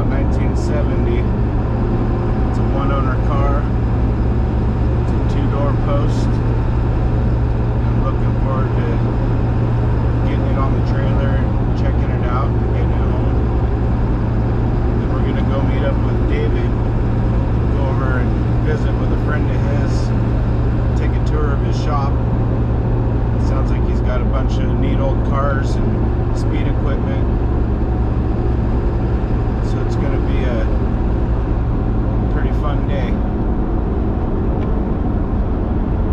about 1970. It's a one owner car. It's a two door post. I'm looking forward to getting it on the trailer, and checking it out, and getting it home. Then we're gonna go meet up with David, go over and visit with a friend of his, take a tour of his shop. Sounds like he's got a bunch of neat old cars and speed equipment. It's going to be a pretty fun day.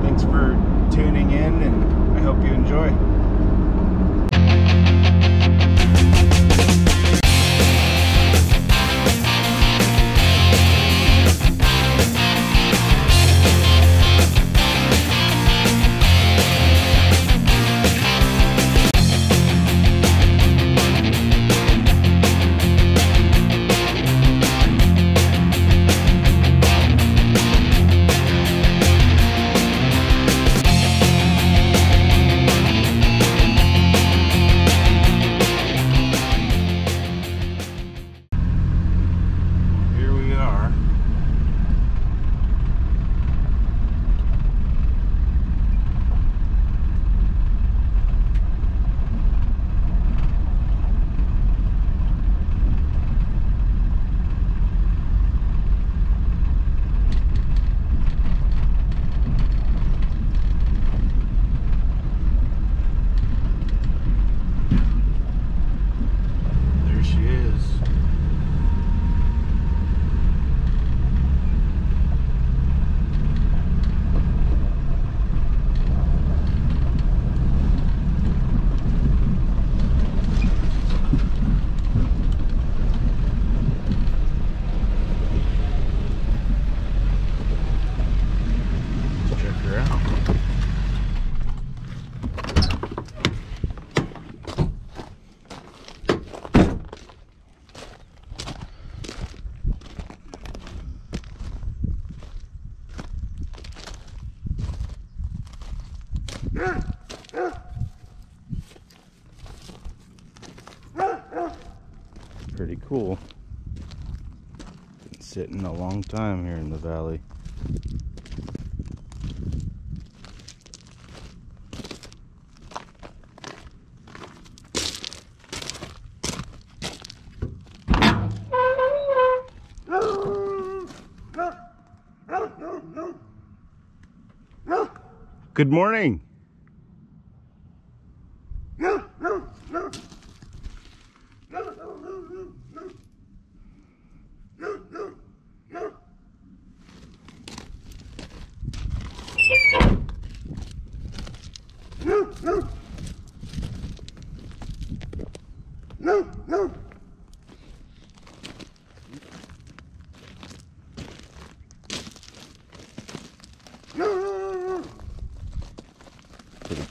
Thanks for tuning in and I hope you enjoy. Pretty cool. Been sitting a long time here in the valley. Good morning.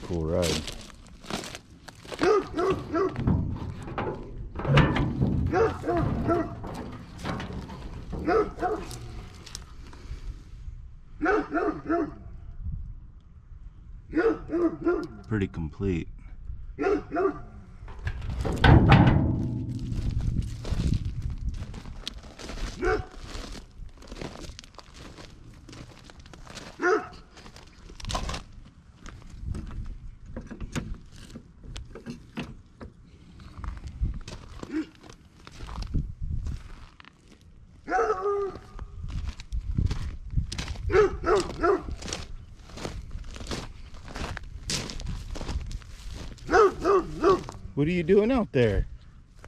Cool ride. Pretty complete. What are you doing out there?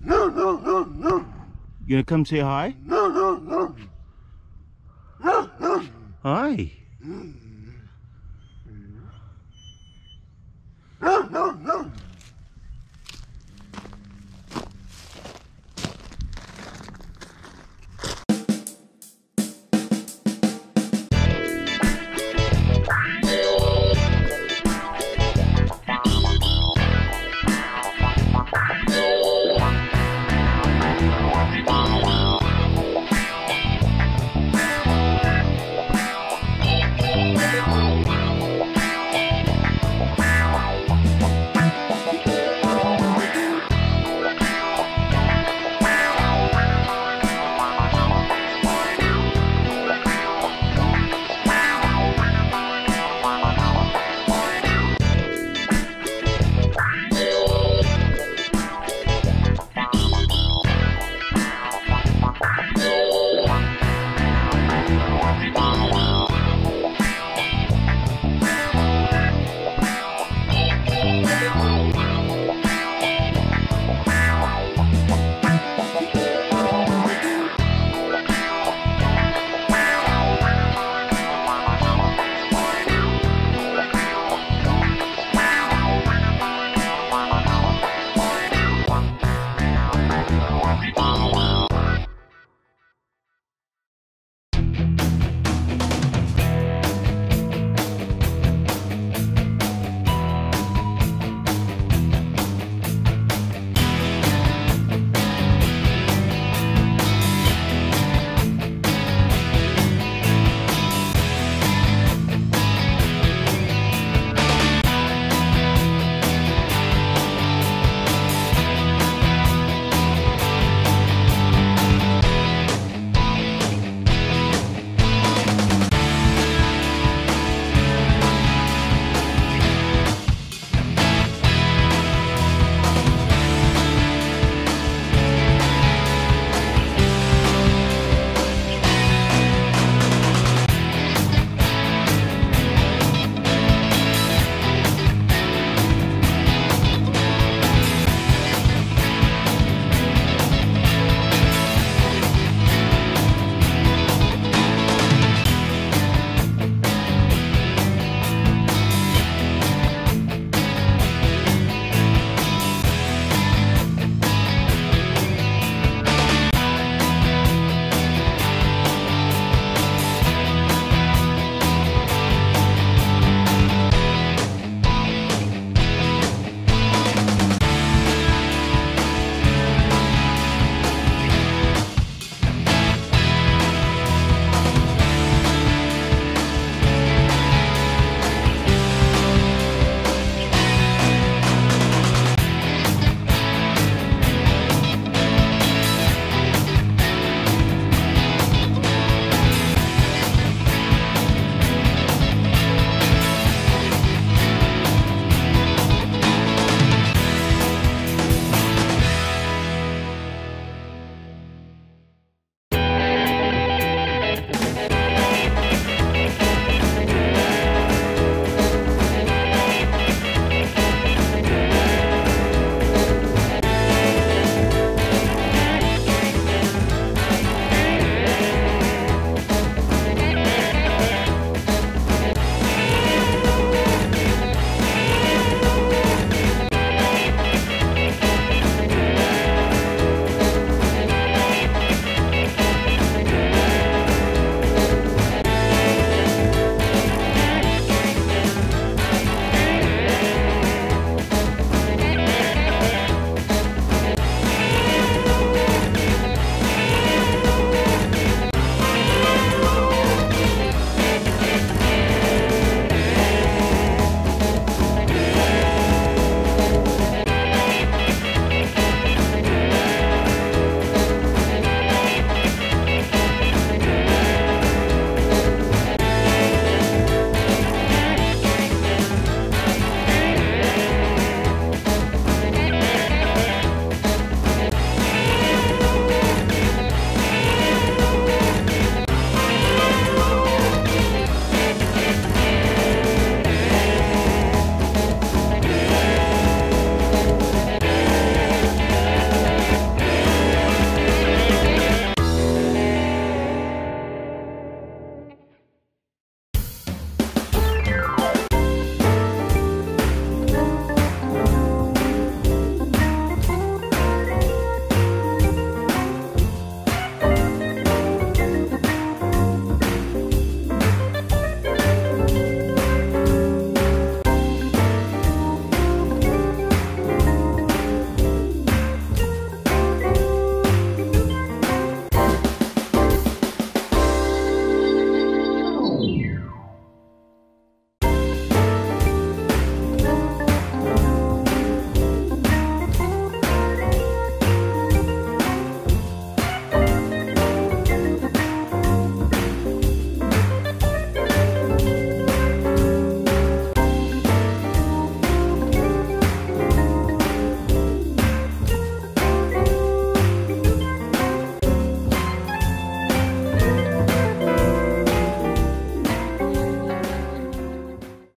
You gonna come say hi? Hi.